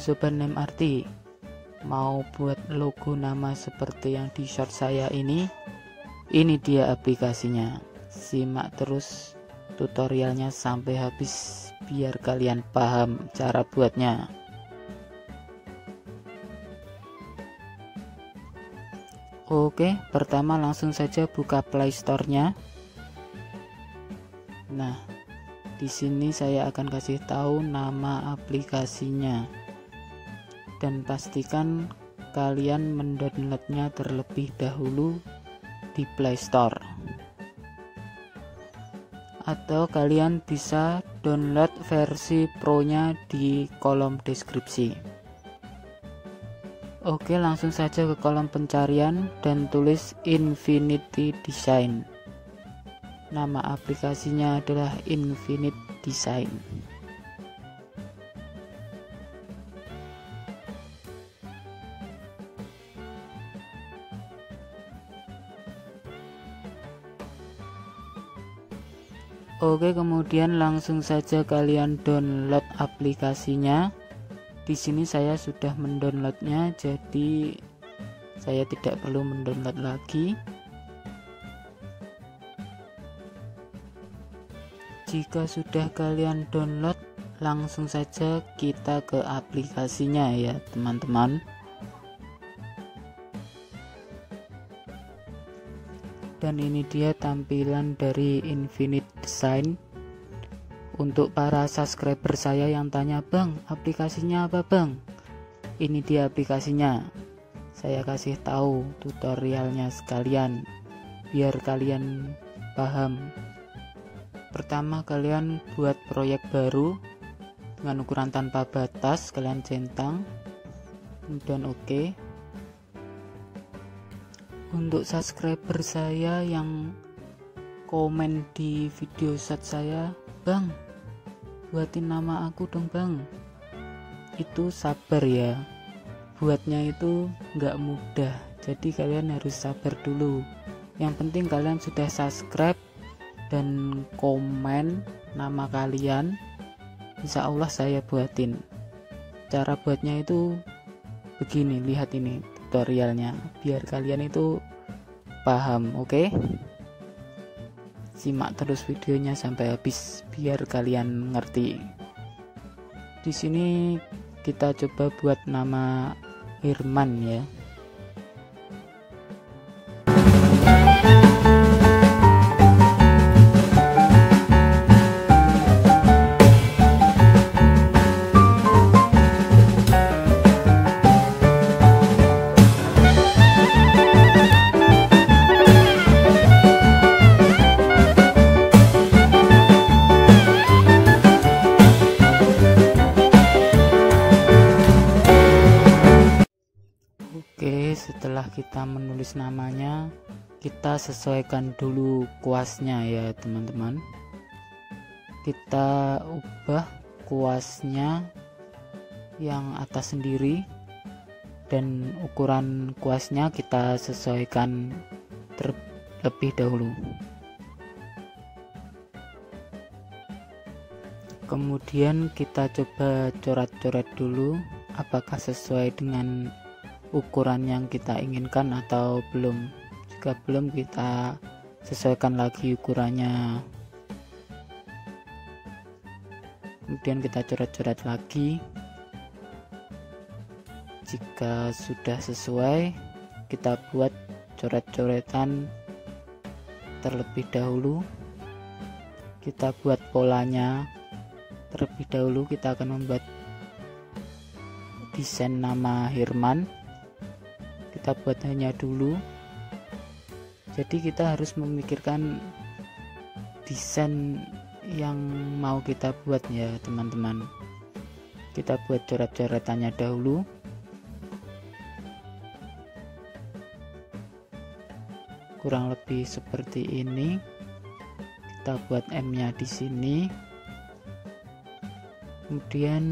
Halo Sobat MRT Mau buat logo nama seperti yang di short saya ini Ini dia aplikasinya Simak terus tutorialnya sampai habis Biar kalian paham cara buatnya Oke, pertama langsung saja buka Play Store-nya. Nah, di sini saya akan kasih tahu nama aplikasinya. Dan pastikan kalian mendownloadnya terlebih dahulu di Play Store. Atau kalian bisa download versi Pro-nya di kolom deskripsi. Oke, langsung saja ke kolom pencarian dan tulis Infinity Design. Nama aplikasinya adalah Infinite Design. Oke, kemudian langsung saja kalian download aplikasinya. Di sini saya sudah mendownloadnya, jadi saya tidak perlu mendownload lagi. jika sudah kalian download langsung saja kita ke aplikasinya ya teman-teman dan ini dia tampilan dari Infinite Design. Untuk para subscriber saya yang tanya bang aplikasinya apa bang? Ini dia aplikasinya. Saya kasih tahu tutorialnya sekalian biar kalian paham. Pertama kalian buat proyek baru dengan ukuran tanpa batas kalian centang kemudian oke. okay. Untuk subscriber saya yang komen di video set saya bang buatin nama aku dong bang. Itu sabar ya. Buatnya itu nggak mudah. Jadi kalian harus sabar dulu. Yang penting kalian sudah subscribe dan komen nama kalian Insya Allah saya buatin. Cara buatnya itu begini lihat ini tutorialnya biar kalian itu paham oke okay? simak terus videonya sampai habis biar kalian ngerti di sini kita coba buat nama Irman ya sesuaikan dulu kuasnya ya, teman-teman. Kita ubah kuasnya yang atas sendiri dan ukuran kuasnya kita sesuaikan terlebih dahulu. Kemudian kita coba coret-coret dulu apakah sesuai dengan ukuran yang kita inginkan atau belum jika belum kita sesuaikan lagi ukurannya. Kemudian kita coret-coret lagi. Jika sudah sesuai kita buat coret-coretan terlebih dahulu. Kita buat polanya terlebih dahulu. Kita akan membuat desain nama Herman. Kita buat hanya dulu jadi kita harus memikirkan desain yang mau kita buat ya teman-teman. Kita buat coret-coretannya dahulu. Kurang lebih seperti ini. Kita buat M nya di sini. Kemudian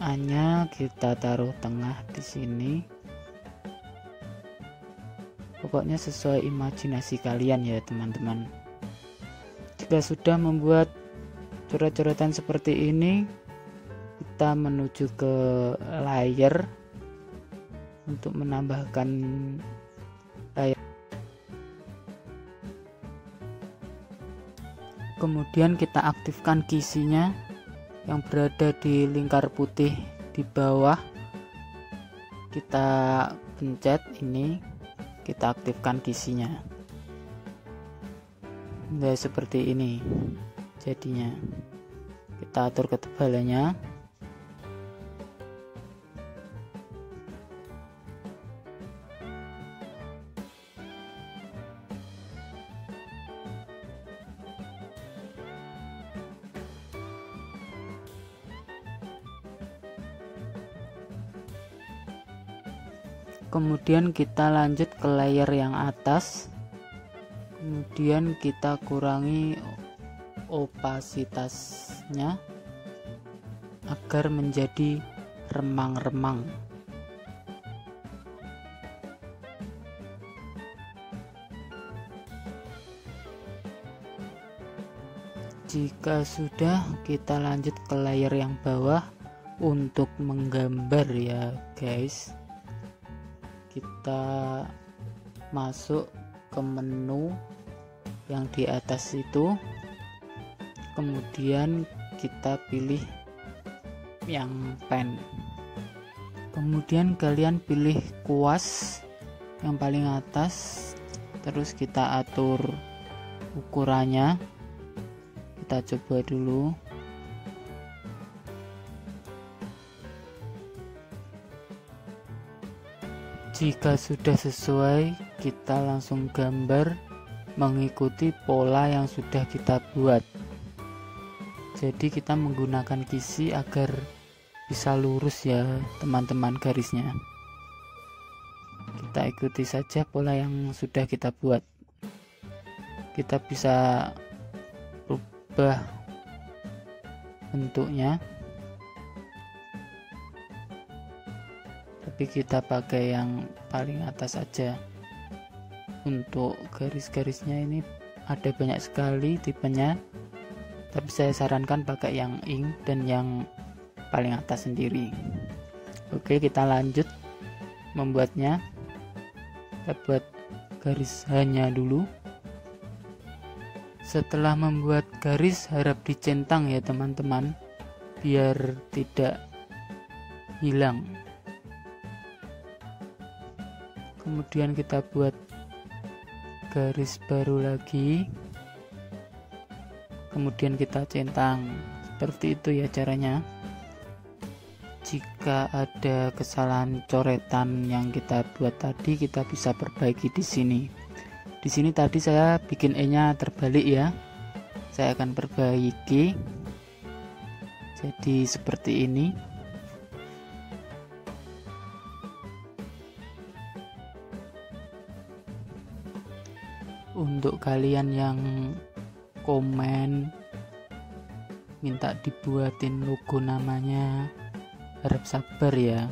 A nya kita taruh tengah di sini pokoknya sesuai imajinasi kalian ya teman-teman. Jika sudah membuat coret-coretan seperti ini kita menuju ke layer untuk menambahkan layer kemudian kita aktifkan kisinya yang berada di lingkar putih di bawah. Kita pencet ini kita aktifkan kisinya nah seperti ini jadinya. Kita atur ketebalannya kemudian kita lanjut ke layer yang atas. Kemudian kita kurangi opasitasnya agar menjadi remang-remang. Jika sudah kita lanjut ke layer yang bawah untuk menggambar ya guys kita masuk ke menu yang di atas itu. Kemudian kita pilih yang pen. Kemudian kalian pilih kuas yang paling atas terus kita atur ukurannya. Kita coba dulu Jika sudah sesuai, kita langsung gambar mengikuti pola yang sudah kita buat. Jadi kita menggunakan kisi agar bisa lurus ya teman-teman garisnya. Kita ikuti saja pola yang sudah kita buat. Kita bisa rubah bentuknya tapi kita pakai yang paling atas saja untuk garis-garisnya ini ada banyak sekali tipenya. Tapi saya sarankan pakai yang ink dan yang paling atas sendiri. Oke kita lanjut membuatnya. Kita buat garis hanya dulu. Setelah membuat garis harap dicentang ya teman-teman. Biar tidak hilang kemudian kita buat garis baru lagi. Kemudian kita centang. Seperti itu ya caranya. Jika ada kesalahan coretan yang kita buat tadi kita bisa perbaiki di sini. Di sini tadi saya bikin E nya terbalik ya. Saya akan perbaiki. Jadi seperti ini untuk kalian yang komen minta dibuatin logo namanya harap sabar ya.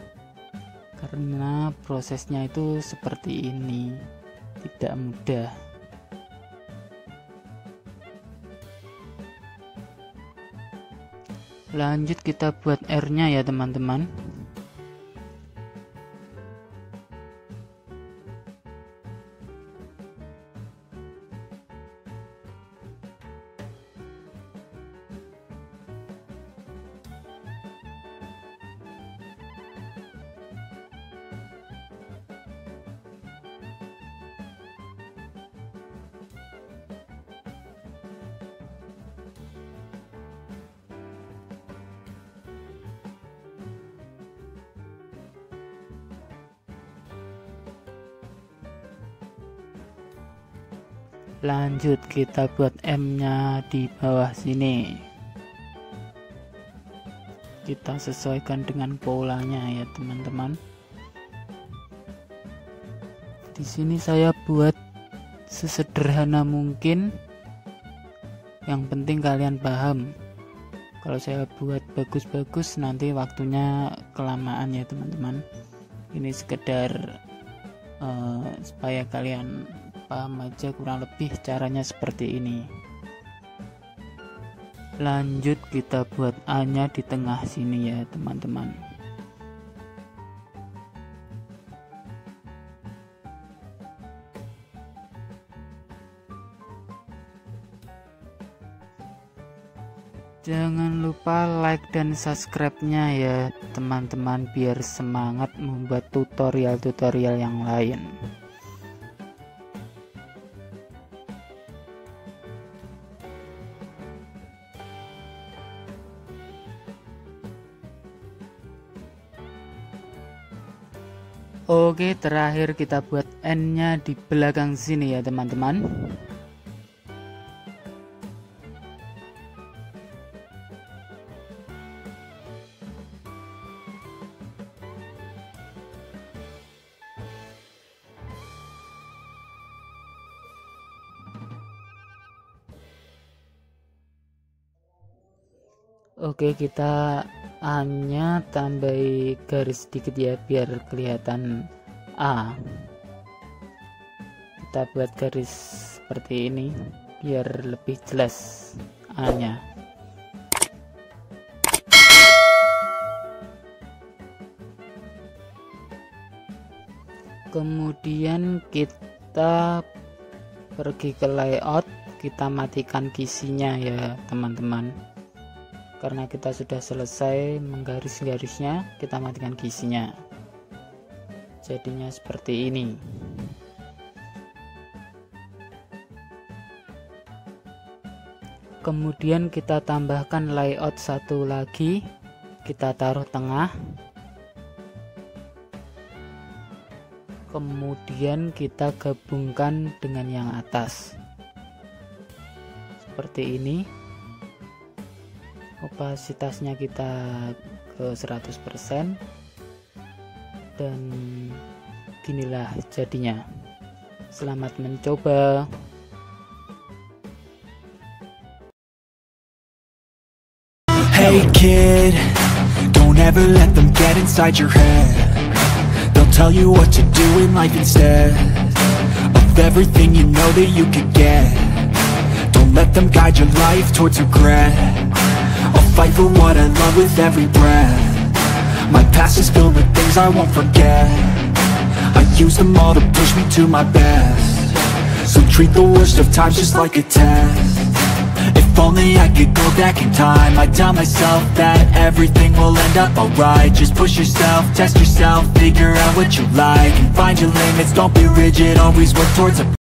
Karena prosesnya itu seperti ini tidak mudah. Lanjut kita buat R nya ya teman-teman lanjut kita buat M nya di bawah sini. Kita sesuaikan dengan polanya ya teman-teman. Di sini saya buat sesederhana mungkin. Yang penting kalian paham. Kalau saya buat bagus-bagus nanti waktunya kelamaan ya teman-teman. Ini sekedar uh, supaya kalian paham aja kurang lebih caranya seperti ini lanjut kita buat A nya di tengah sini ya teman-teman Jangan lupa like dan subscribe-nya ya teman-teman biar semangat membuat tutorial-tutorial yang lain. Oke terakhir kita buat N nya di belakang sini ya teman-teman. Oke kita A-nya tambah garis sedikit ya biar kelihatan A. Kita buat garis seperti ini biar lebih jelas A-nya. Kemudian kita pergi ke layout kita matikan kisinya ya teman-teman karena kita sudah selesai menggaris-garisnya kita matikan gisinya. Jadinya seperti ini. Kemudian kita tambahkan layout satu lagi. Kita taruh tengah. Kemudian kita gabungkan dengan yang atas. Seperti ini opasitasnya kita ke 100% dan ginilah jadinya. Selamat mencoba. Hey kid, don't ever let them get inside your head. They'll tell you what to do in life instead Of everything you know that you could get. Don't let them guide your life towards regret fight for what I love with every breath. My past is filled with things I won't forget. I use them all to push me to my best. So treat the worst of times just like a test. If only I could go back in time. I'd tell myself that everything will end up alright. Just push yourself, test yourself, figure out what you like And find your limits, don't be rigid, always work towards a